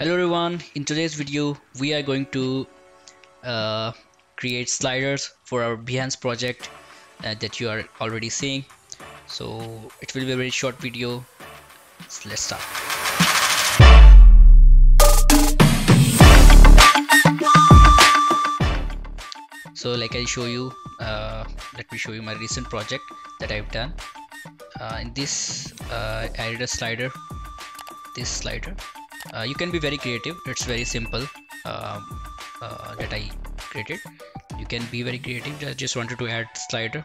hello everyone in today's video we are going to uh, create sliders for our Behance project uh, that you are already seeing. So it will be a very short video. So let's start. So like I show you uh, let me show you my recent project that I've done. Uh, in this uh, I added a slider. This slider uh, you can be very creative. It's very simple um, uh, that I created. You can be very creative. I just wanted to add slider.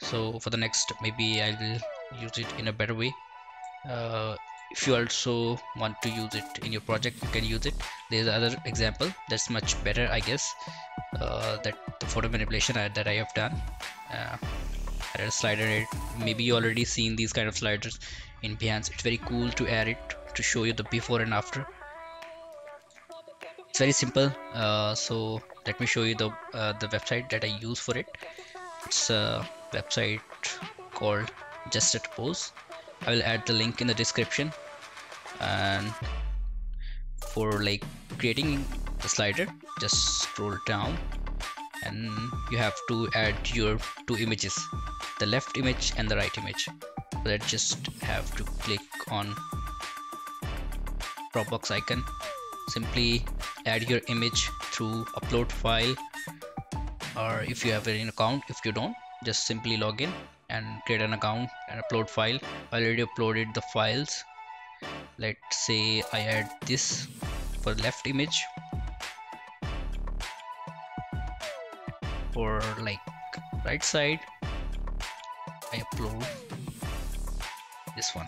So for the next maybe I will use it in a better way. Uh, if you also want to use it in your project you can use it. There's other example. That's much better I guess. Uh, that the photo manipulation that I have done. Uh, add a slider. Maybe you already seen these kind of sliders in Behance. It's very cool to add it to show you the before and after. It's very simple. Uh, so let me show you the uh, the website that I use for it. It's a website called Juxtapose. I will add the link in the description. And for like creating the slider just scroll down. And you have to add your two images the left image and the right image. So that just have to click on Dropbox icon. Simply add your image through upload file. Or if you have an account if you don't just simply log in and create an account and upload file. I already uploaded the files. Let's say I add this for left image. For like right side I upload this one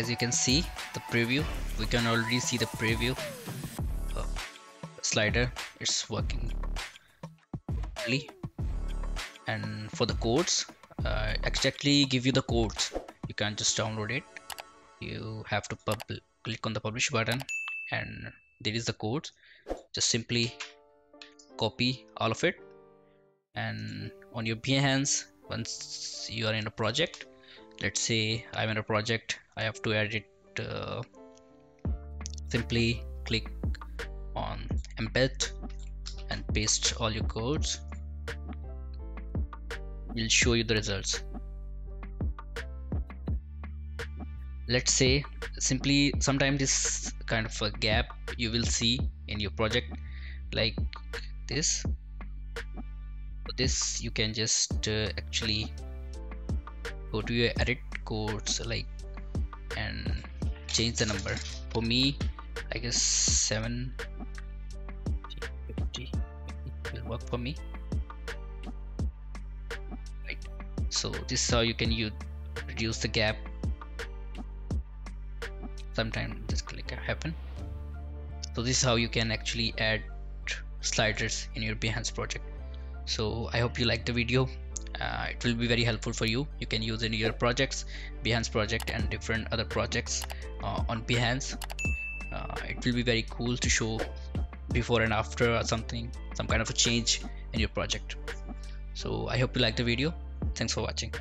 as you can see the preview we can already see the preview. Uh, slider it's working and for the codes uh, exactly give you the codes. You can't just download it. You have to click on the publish button and there is the codes. Just simply copy all of it. And on your Behance once you are in a project let's say I'm in a project. I have to edit uh, simply click on embed and paste all your codes. Will show you the results. Let's say simply sometimes this kind of a gap you will see in your project like this. This you can just uh, actually go to your edit codes like and change the number. For me I guess 750 will work for me. Right. So this is how you can use reduce the gap. Sometimes just click happen. So this is how you can actually add sliders in your Behance project. So I hope you like the video uh, it will be very helpful for you. You can use in your projects Behance project and different other projects uh, on Behance. Uh, it will be very cool to show before and after or something some kind of a change in your project. So I hope you like the video. Thanks for watching